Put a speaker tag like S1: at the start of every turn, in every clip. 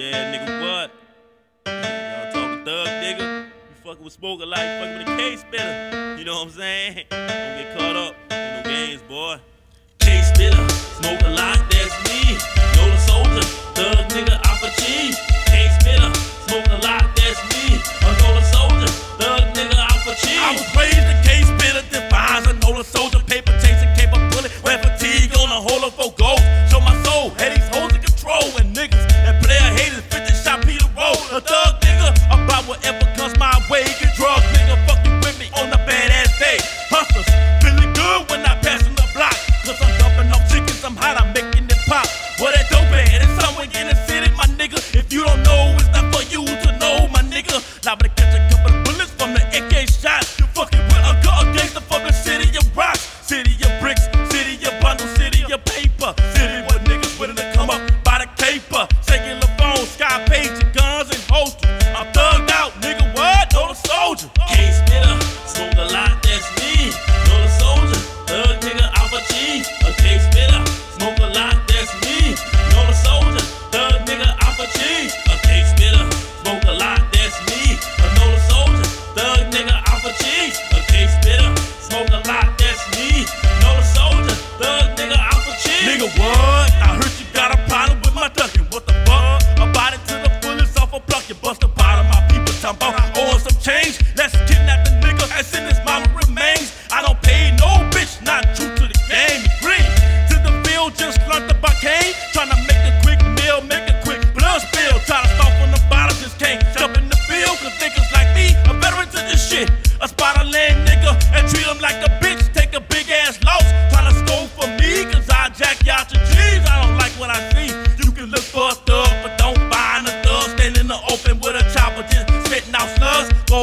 S1: Yeah, nigga, what? Y'all talking thug, nigga? You fuckin' with Smoker like fuckin' with a case spitter. You know what I'm saying? Don't get caught up in no games, boy. Case spitter, smoke a lot, that's me. NOLA soldier, thug nigga,
S2: opportunity. deeper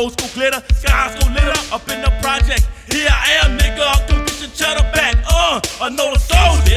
S2: old school glitter, skies go glitter up in the project. Here I am, nigga, I'm conditioned cheddar back. Uh,
S1: another soldier.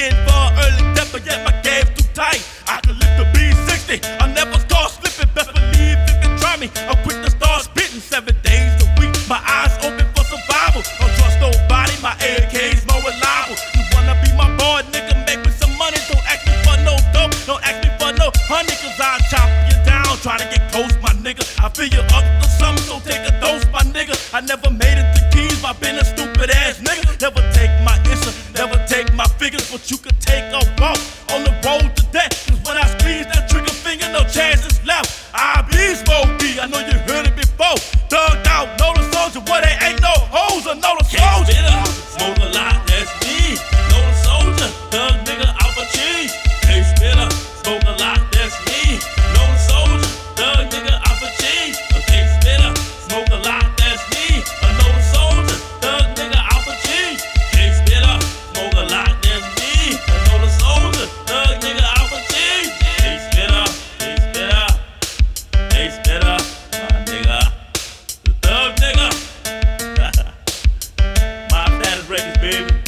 S2: In for early death, but yet my game's too tight. I can live to be sixty. I never start slipping. Best believe if they try me, I'm quick to start spitting. Seven days a week, my eyes open for survival. Don't trust nobody, my AK's more reliable. You wanna be my boy, nigga, make me some money. Don't ask me for no dope, don't ask me for no honey, cause I'll chop you down. Try to get close, my nigga. I fill you up to something, so take a dose, my nigga. I never made they ain't no hoes
S1: or
S2: no
S1: soldiers. Smoke a lot, that's me. baby.